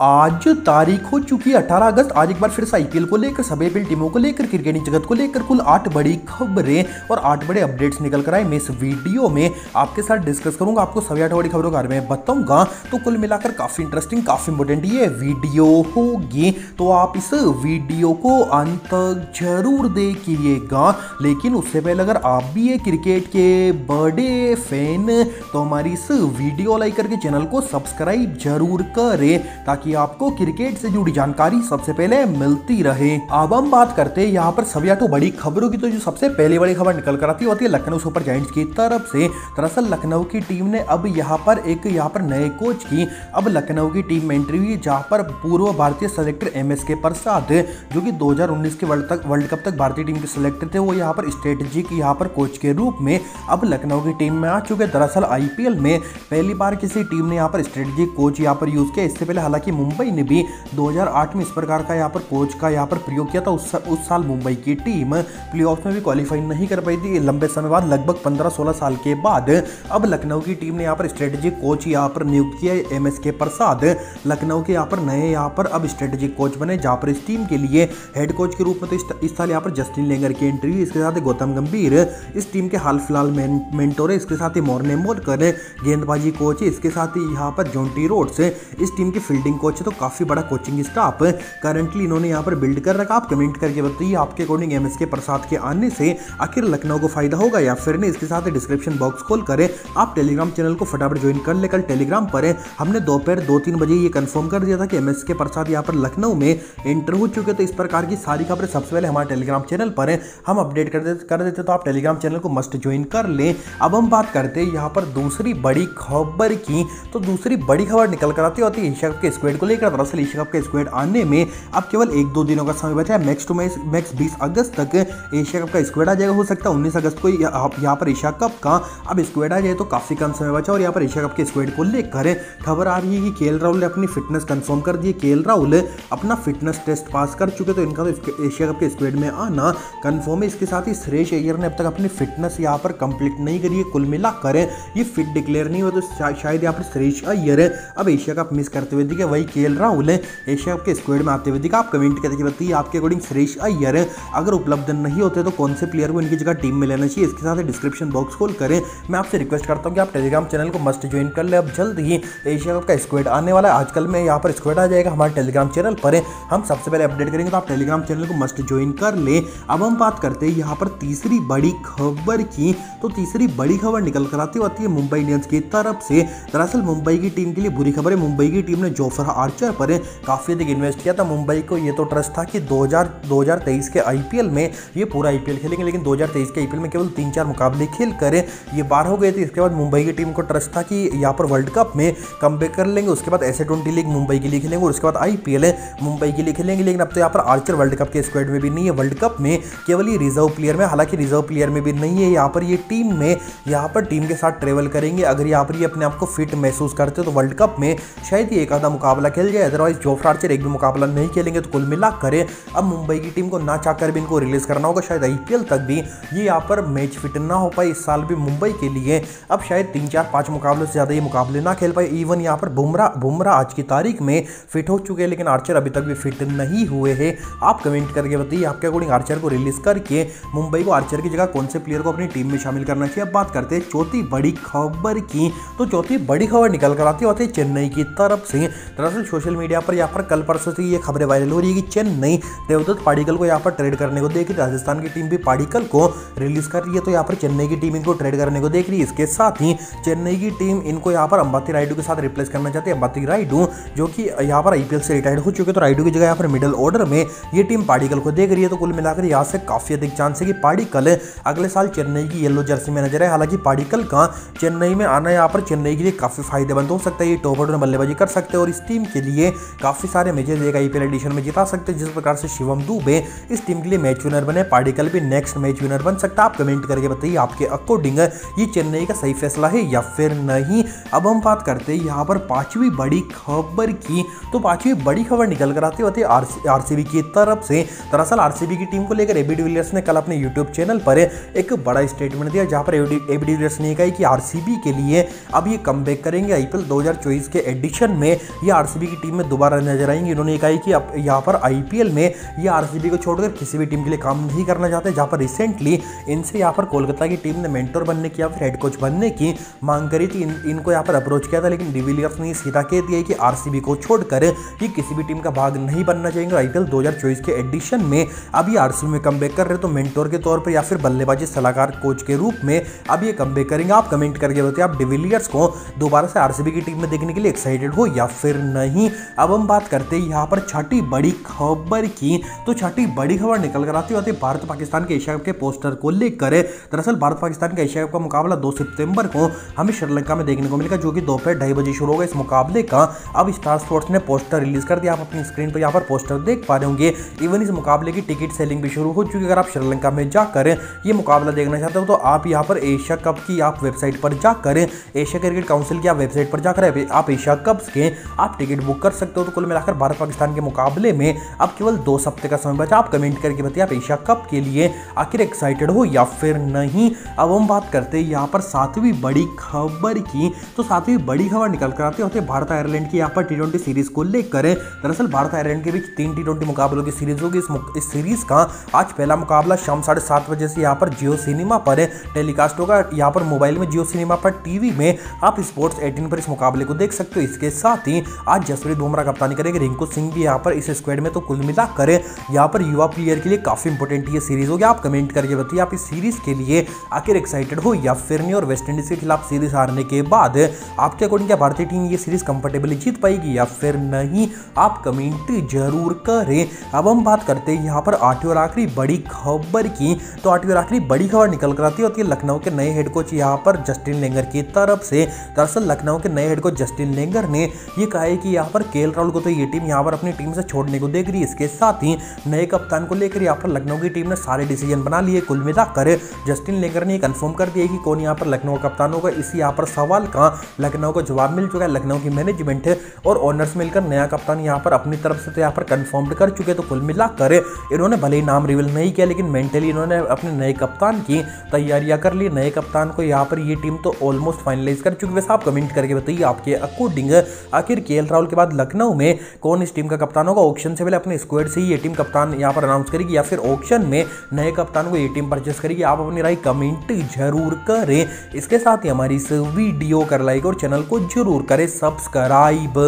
आज तारीख हो चुकी है 18 अगस्त। आज एक बार फिर से आईपीएल को लेकर, सभी आईपीएल टीमों को लेकर क्रिकेटिंग जगत को लेकर कुल आठ बड़ी खबरें और आठ बड़े अपडेट्स निकल कर आए मैं इस वीडियो में आपके साथ डिस्कस करूँगा। आपको सभी आठ बड़ी खबरों के बारे में बताऊँगा। तो कुल मिलाकर काफ़ी इंटरेस्टिंग काफ़ी इंपॉर्टेंट ये वीडियो होगी। तो आप इस वीडियो को अंत ज़रूर देखिएगा। लेकिन उससे पहले अगर आप भी ये क्रिकेट के बड़े फ़ैन तो हमारी इस वीडियो लाइक करके चैनल को सब्सक्राइब ज़रूर करें, ताकि ताकि आपको क्रिकेट से जुड़ी जानकारी सबसे पहले मिलती रहे। अब हम बात करते हैं यहाँ पर सभी तो बड़ी खबरों की तो जो सबसे पहली बड़ी खबर निकल कर आती होती है लखनऊ सुपर जाइंट्स की तरफ़ से। दरअसल लखनऊ की टीम ने अब यहाँ पर एक यहाँ पर नए कोच की, अब लखनऊ की टीम में एंट्री हुई जहाँ पर पूर्व भारतीय सेलेक्टर एम एस के प्रसाद जो कि 2019 के वर्ल्ड तक, वर्ल्ड कप तक भारतीय टीम के सिलेक्टर थे, वो यहाँ पर स्ट्रेटेजिक यहाँ पर कोच के रूप में अब लखनऊ की टीम में आ चुके दरअसल आईपीएल में पहली बार किसी टीम ने यहाँ पर स्ट्रेटेजिक कोच यहाँ पर यूज़ किया। इससे पहले हालाँकि मुंबई ने भी 2008 में इस प्रकार का यहाँ पर कोच का यहाँ पर प्रयोग किया था। उस उस साल मुंबई की टीम प्ले में भी क्वालिफाई नहीं कर पाई थी। लंबे समय बाद लगभग 15-16 साल के बाद अब लखनऊ की टीम ने यहाँ पर स्ट्रेटेजिक कोच यहाँ पर नियुक्त किया एम एस के प्रसाद लखनऊ के यहाँ पर नए यहाँ पर अब स्ट्रेटेजिक कोच बने, जहाँ पर इस टीम के लिए हेड कोच के रूप में तो इस साल यहाँ पर जस्टिन लेंगर की एंट्री हुई। इसके साथ गौतम गंभीर इस टीम के हाल फ़िलहाल मेंटोर है। इसके साथ ही मोरने मोरकर गेंदबाजी कोच है। इसके साथ ही यहाँ पर जोंटी रोड्स इस टीम की फील्डिंग कोच है तो काफ़ी बड़ा कोचिंग स्टाफ करंटली इन्होंने यहाँ पर बिल्ड कर रखा, आप कमेंट करके बताइए आपके अकॉर्डिंग एम के प्रसाद के आने से आखिर लखनऊ को फ़ायदा होगा या फिर नहीं? इसके साथ डिस्क्रिप्शन बॉक्स खोल करें आप टेलीग्राम चैनल को फटाफट ज्वाइन कर ले। कल टेलीग्राम पर हमने दोपहर दो तीन बजे ये कंफर्म कर दिया था कि एम के प्रसाद यहाँ पर लखनऊ में एंटर हो चुके तो इस प्रकार की सारी खबरें सबसे पहले हमारे टेलीग्राम चैनल पर हम अपडेट कर देते कर देते तो आप टेलीग्राम चैनल को मस्ट ज्वाइन कर लें। अब हम बात करते हैं यहाँ पर दूसरी बड़ी खबर की। तो दूसरी बड़ी खबर निकल कर आती होती है एशिया के स्क्वेड को लेकर दरअसल एशिया कप के स्क्वेड आने में अब केवल एक दो दिनों का समय बचा है। मैक्स टू मैक्स बीस अगस्त तक एशिया कप का स्क्वेड आ जाएगा। हो सकता है उन्नीस अगस्त को यहाँ पर एशिया कप का अब स्क्वेड आ जाए तो काफ़ी कम समय बचा और यहाँ पर एशिया कप के स्क्वेड को लेकर खबर आ रही है कि के राहुल ने अपनी फिटनेस कंफर्म कर दी के राहुल अपना फिटनेस टेस्ट पास कर चुके तो इनका तो एशिया कप के स्क्वेड में आना कन्फर्म है। इसके साथ ही सुरेश अय्यर ने अब तक अपनी फिटनेस यहाँ पर कंप्लीट नहीं करी है। कुल मिलाकर ये फिट डिक्लेयर नहीं हुआ तो शायद यहाँ पर सुरेश अय्यर अब एशिया कप मिस करते हुए दिखे। वही के राहुल एशिया कप के स्क्वेड में आते हुए दिखा, आप कमेंट करके बताइए, आपके अकॉर्डिंग सुरेश अय्यर अगर उपलब्ध नहीं होते तो कौन से प्लेयर को इनकी जगह टीम में लेना चाहिए? इसके साथ डिस्क्रिप्शन बॉक्स खोल करें मैं आपसे रिक्वेस्ट करता हूँ कि आप टेलीग्राम चैनल को मस्ट ज्वाइन कर ले। अब जल्द ही एशिया कप का स्क्वेड आने वाला है। आजकल में यहाँ पर स्क्वेड आ जाएगा हमारे टेलीग्राम चैनल पर। हम सबसे पहले अपडेट करेंगे तो आप टेलीग्राम चैनल को मस्ट ज्वाइन कर ले। अब हम बात करते हैं यहाँ पर तीसरी बड़ी खबर की। तो तीसरी बड़ी खबर निकल कर आती है मुंबई इंडियंस की तरफ़ से। दरअसल मुंबई की टीम के लिए बुरी खबर है। मुंबई की टीम ने जोफर आर्चर पर काफ़ी अधिक इन्वेस्ट किया था। मुंबई को ये तो ट्रस्ट था कि 2000 2023 के आईपीएल में ये पूरा आईपीएल खेलेंगे, लेकिन 2023 के आईपीएल में केवल तीन चार मुकाबले खेल कर, ये बार हो गए थे। इसके बाद मुंबई की टीम को ट्रस्ट था कि यहाँ पर वर्ल्ड कप में कम कर लेंगे, उसके बाद ऐसे ट्वेंटी लीग मुंबई के लिए खेलेंगे, और उसके बाद आईपीएल मुंबई के लिए खेलेंगे, लेकिन अब तो यहाँ पर आर्चर वर्ल्ड कप के स्क्वाड में भी नहीं है। वर्ल्ड कप में केवल ये रिज़र्व प्लेयर में, हालाँकि रिज़र्व प्लेयर में भी नहीं है, यहाँ पर ये टीम में, यहाँ पर टीम के साथ ट्रेवल करेंगे। अगर यहाँ पर ये अपने आप को फिट महसूस करते तो वर्ल्ड कप में शायद ये एक आधा मुकाबला खेल जाए। अदरवाइज़ जोफ्रा आर्चर एक भी मुकाबला नहीं खेलेंगे तो कुल मिला करे अब मुंबई की टीम को ना चाहकर भी इनको रिलीज़ करना होगा। शायद आईपीएल तक भी ये यहाँ पर मैच फिट ना हो पाए इस साल भी मुंबई के लिए। अब शायद तीन चार पाँच मुकाबलों से ज़्यादा ये मुकाबले ना खेल पाए। इवन यहाँ पर बुमराह बुमराह आज की तारीख में फिट हो चुके हैं, लेकिन आर्चर अभी तक भी फिट नहीं हुए हैं। आप कमेंट करके बताइए, आपके अकॉर्डिंग आर्चर को रिलीज़ करके मुंबई को आर्चर की जगह कौन से प्लेयर को अपनी टीम में शामिल करना चाहिए? अब बात करते हैं चौथी बड़ी खबर की। तो चौथी बड़ी खबर निकल कर आती है चेन्नई की तरफ़ से। दरअसल सोशल मीडिया पर यहाँ पर कल परसों से ये खबरें वायरल हो रही है कि चेन्नई देवदत्त पाडिकल को यहाँ पर ट्रेड करने को देख रही राजस्थान की टीम भी पाडिकल को रिलीज़ कर रही है तो यहाँ पर चेन्नई की टीम इनको ट्रेड करने को देख रही है। इसके साथ ही चेन्नई की टीम इनको यहाँ पर अंबाती राइडू के साथ रिप्लेस करना चाहती है। अंबाती राइडू जो कि यहाँ पर आईपीएल से रिटायर्ड हो चुके तो राइडू की जगह यहाँ पर मिडल ऑर्डर में ये टीम पाडिकल को देख रही है। तो कुल मिलाकर यहाँ से काफ़ी अधिक चांस है कि पाडिकल अगले साल चेन्नई की येलो जर्सी में नज़र है। हालाँकि पाडिकल का चेन्नई में आना यहाँ पर चेन्नई के लिए काफ़ी फ़ायदेमंद हो सकता है, ये टॉप ऑर्डर बल्लेबाजी कर सकते हैं और इस टीम के लिए काफ़ी सारे मैचेस एक आईपीएल एडिशन में जिता सकते हैं, जिस प्रकार से शिवम दुबे इस टीम के लिए मैच विनर बने। पार्टिकल भी नेक्स्ट मैच विनर बन सकता है। आप कमेंट करके बताइए आपके अकॉर्डिंग ये चेन्नई का सही फैसला है या फिर नहीं। अब हम बात करते हैं यहाँ पर पांचवी बड़ी खबर की। तो पांचवी बड़ी खबर निकल कर आती होती है आरसीबी की तरफ़ से। दरअसल आरसीबी की टीम को लेकर एबी डिविलियर्स ने कल अपने यूट्यूब चैनल पर एक बड़ा स्टेटमेंट दिया, जहाँ पर एबी डिविलियर्स ने कहा कि आरसीबी के लिए अब ये कम करेंगे। आईपीएल 2024 के एडिशन में ये आर आरसीबी की टीम में दोबारा नज़र आएँगे। इन्होंने कहा कि अब यहाँ पर आईपीएल में ये आरसीबी को छोड़कर किसी भी टीम के लिए काम नहीं करना चाहते जहाँ पर रिसेंटली इनसे यहाँ पर कोलकाता की टीम ने मेंटोर बनने की या फिर हेड कोच बनने की मांग करी थी। इन, इनको यहाँ पर अप्रोच किया था लेकिन डिविलियर्स ने सीधा कह दिया कि आरसीबी को छोड़कर ये किसी भी टीम का भाग नहीं बनना चाहेंगे। आईपीएल 2024 के एडिशन में अभी आरसीबी में कम कर रहे तो मेंटोर के तौर पर या फिर बल्लेबाजी सलाहकार कोच के रूप में अब ये कम करेंगे। आप कमेंट करके बताइए आप डिविलियर्स को दोबारा से आरसीबी की टीम में देखने के लिए एक्साइटेड हो या फिर नहीं अब हम बात करते हैं यहाँ पर छठी बड़ी खबर की। तो छठी बड़ी खबर निकल कर आती होती भारत पाकिस्तान के एशिया कप के पोस्टर को लेकर। दरअसल भारत पाकिस्तान का एशिया कप का मुकाबला दो सितंबर को हमें श्रीलंका में देखने को मिलेगा, जो कि दोपहर ढाई बजे शुरू होगा इस मुकाबले का। अब स्टार स्पोर्ट्स ने पोस्टर रिलीज़ कर दिया, आप अपनी स्क्रीन पर यहाँ पर पोस्टर देख पा रहे होंगे। इवन इस मुकाबले की टिकट सेलिंग भी शुरू हो चुकी है, अगर आप श्रीलंका में जाकर ये मुकाबला देखना चाहते हो तो आप यहाँ पर एशिया कप की आप वेबसाइट पर जाकर, एशिया क्रिकेट काउंसिल की आप वेबसाइट पर जाकर, आप एशिया कप के, आप टिकट बुक कर सकते हो तो कुल मिलाकर भारत पाकिस्तान के मुकाबले में अब केवल दो हफ़्ते का समय बचा। आप कमेंट करके बताइए, आप एशिया कप के लिए आखिर एक्साइटेड हो या फिर नहीं? अब हम बात करते हैं यहाँ पर सातवीं बड़ी खबर की। तो सातवीं बड़ी खबर निकल कर आते होते भारत आयरलैंड की यहाँ पर टी सीरीज़ को लेकर। दरअसल भारत आयरलैंड के बीच तीन टी मुकाबलों की सीरीज़ होगी। इस सीरीज़ का आज पहला मुकाबला शाम साढ़े सात बजे से यहाँ पर जियो सिनेमा पर टेलीकास्ट होगा। यहाँ पर मोबाइल में जियो सिनेमा पर टीवी में आप स्पोर्ट्स एटीन पर इस मुकाबले को देख सकते हो। इसके साथ ही आज जसप्रीत बुमराह कप्तानी करेंगे। रिंकू सिंह भी यहाँ पर इस स्क्वाड में तो कुल मिलाकर यहाँ पर युवा प्लेयर के लिए काफ़ी इंपॉर्टेंट ये सीरीज़ होगी। आप कमेंट करके बताइए, आप इस सीरीज़ के लिए आखिर एक्साइटेड हो या फिर नहीं? और वेस्ट इंडीज के खिलाफ सीरीज़ हारने के बाद आपके अकॉर्डिंग क्या भारतीय टीम ये सीरीज़ कंफर्टेबली जीत पाएगी या फिर नहीं? आप कमेंट ज़रूर करें। अब हम बात करते हैं यहाँ पर आठवीं और आखिरी बड़ी खबर की। तो आठवीं और आखिरी बड़ी खबर निकल कर आती होती है लखनऊ के नए हेड कोच यहाँ पर जस्टिन लेंगर की तरफ़ से। दरअसल लखनऊ के नए हेड कोच जस्टिन लेंगर ने ये कहा है कि यहाँ पर के राहुल को तो ये टीम यहाँ पर अपनी टीम से छोड़ने को देख रही है। इसके साथ ही नए कप्तान को लेकर यहाँ पर लखनऊ की टीम ने सारे डिसीज़न बना लिए। कुल मिलाकर जस्टिन लेंगर ने कंफर्म कर दिया कि कौन यहाँ पर लखनऊ कप्तान होगा। इस यहाँ पर सवाल का लखनऊ को जवाब मिल चुका है। लखनऊ की मैनेजमेंट और ऑनर्स मिलकर नया कप्तान यहाँ पर अपनी तरफ़ से तो यहाँ पर कंफर्म कर चुके तो कुल मिलाकर इन्होंने भले ही नाम रिवील नहीं किया, लेकिन मेंटली इन्होंने अपने नए कप्तान की तैयारियाँ कर ली। नए कप्तान को यहाँ पर ये टीम तो ऑलमोस्ट फाइनलाइज कर चुकी वैसे आप कमेंट करके बताइए, आपके अकॉर्डिंग आखिर के राहुल के बाद लखनऊ में कौन इस टीम का कप्तान होगा? ऑप्शन से पहले अपने स्क्वाड से ही ये टीम कप्तान यहाँ पर अनाउंस करेगी या फिर ऑप्शन में नए कप्तान को ये टीम परचेस करेगी? आप अपनी राय कमेंट ज़रूर करें। इसके साथ ही हमारी इस वीडियो कर लाइक और चैनल को ज़रूर करें। सब्सक्राइब